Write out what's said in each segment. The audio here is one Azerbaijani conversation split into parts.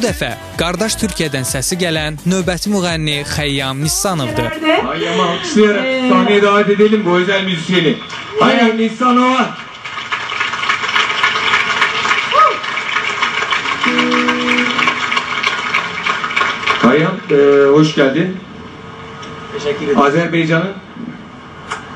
dəfə qardaş Türkiyədən səsi gələn növbəti müğənni Xəyyam Nissanovdur. Hayyam'ı alkışlayarak sahneye davet edelim bu özel müzisyeni. Hayyam Nissanova. Hayyam e, hoş geldin. Teşekkür ederim. Azerbaycan'ın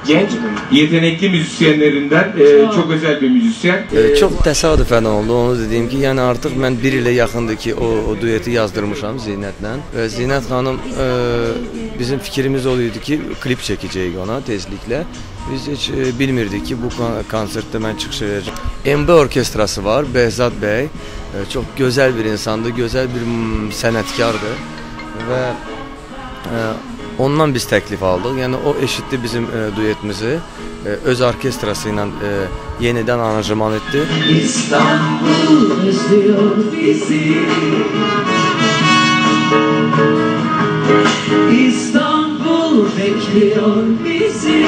Genç yetenekli müzisyenlerinden e, çok özel bir müzisyen. E, Çox təsadüfən oldu, onu dediyim ki, yəni artıq mən 1 ilə yaxındır ki, o, o dueti yazdırmışam Zinətlə. Və Zinət xanım e, bizim fikrimiz o idi ki, klip çəkəcəyik ona tezliklə. Biz heç e, bilmirdik ki, bu kon- konsertdə mən çıxış edəcəm. MB orkestrası var, Behzad bəy. E, çox gözəl bir insandır, gözəl bir sənətkardır və e, ondan biz təklif aldıq. Yəni o eşitdi bizim e, duetimizi, e, öz orkestrası ilə e, yenidən aranjman etdi. İstanbul özlüyor bizi İstanbul bekliyor bizi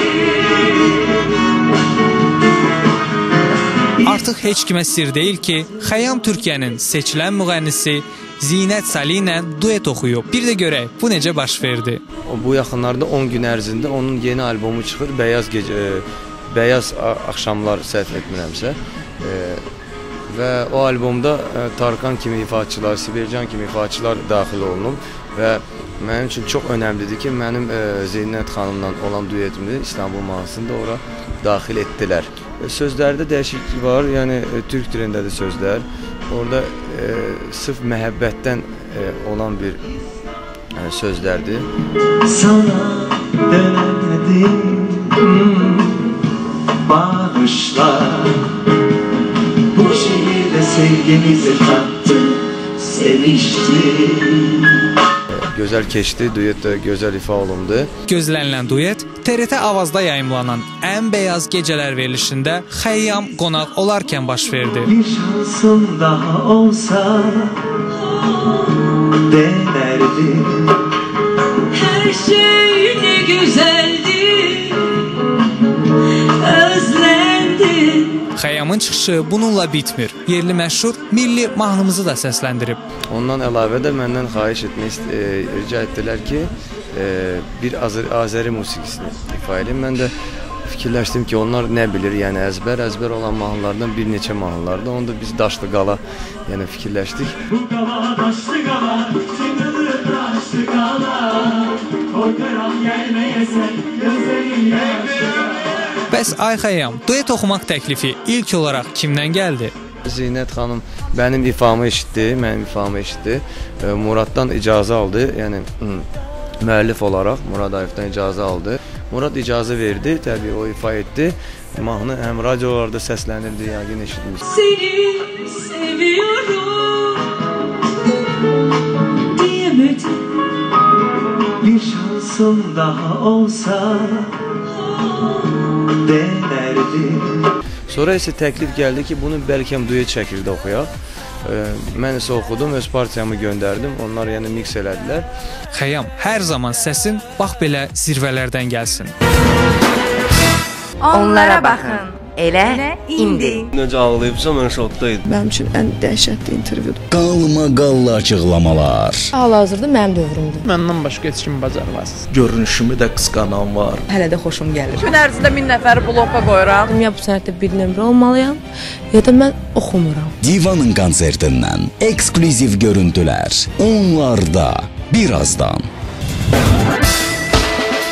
Artıq heç kimə sir deyil ki, Xəyyam Türkiyənin seçilən müğənnisi Zinət Sali ilə duet oxuyub. Bir də görək bu necə baş verdi. Bu yaxınlarda 10 gün ərzində onun yeni albomu çıxır. Bəyaz gecə e, Bəyaz axşamlar səhv etmirəmsə. E, və o albomda e, Tarkan kimi ifaçılar, Sibircan kimi ifaçılar daxil olunub və mənim üçün çox önəmlidir ki, mənim Zeynət xanımla olan duetimi İstanbul mahnısında ora daxil etdilər. Sözlərdə dəyişiklik var, yəni türk dilindədir sözlər. Orada e, sırf məhəbbətdən e, olan bir e, sözlərdir. Sana dönemedim Bağışla Bu şehirde sevgimizi tattık Seviştik Gözəl keçdi, duet də gözəl ifa olundu. Gözlənilən duet TRT Avazda yayımlanan Ən Beyaz Gecələr verilişində Xəyyam qonaq olarkən baş verdi. Bir şansım daha olsa Denerdim Her şey ne güzeldi Xəyyamın çıxışı bununla bitmir. Yerli məşhur milli mahnımızı da səsləndirib. Ondan əlavə də məndən xahiş etmək e, rica etdilər ki, e, bir Azər Azəri musiqisini ifa edeyim. Mən də fikirləşdim ki, onlar nə bilir, yəni əzbər əzbər olan mahnılardan bir neçə mahnılardı. Onda biz daşlı qala, yəni fikirləşdik. Bu gala taşlı gala Çınırır taşlı gala Korkarım gelmeye sen Gözlerin yaşlı Bəs ay Xəyyam, duet oxumaq təklifi ilk olaraq kimdən gəldi? Zeynət xanım mənim ifamı eşitdi, mənim ifamı eşitdi. E, Muraddan icazə aldı, yəni müəllif olaraq Muradayevdən icazə aldı. Murad icazə verdi, təbii o ifa etdi. Mahnı həm radiolarda səslənirdi, yəqin eşitmişsiniz. Seni seviyorum Diyemedim Bir şansım daha olsa Denerdim Sonra isə təklif gəldi ki, bunu bəlkə duet şəkildə oxuyaq. E, Mən isə oxudum, öz partiyamı göndərdim. Onlar yəni miks elədilər. Xəyyam, hər zaman səsin bax belə zirvələrdən gəlsin. Onlara baxın. Elə indi. Necə ağlayıbsa mən şokdaydım. Mənim üçün ən dəhşətli intervyudur. Qalma-qallı açıqlamalar. Hal-hazırda mənim dövrümdür. Məndən başqa heç kim bacarmaz. Görünüşümü də qısqanan var. Hələ də xoşum gəlir. Gün ərzində 1000 nəfəri bloka qoyuram. Ya bu sənətdə bir nömrə olmalıyam, ya da mən oxumuram. Divanın konsertindən eksklüziv görüntülər onlarda birazdan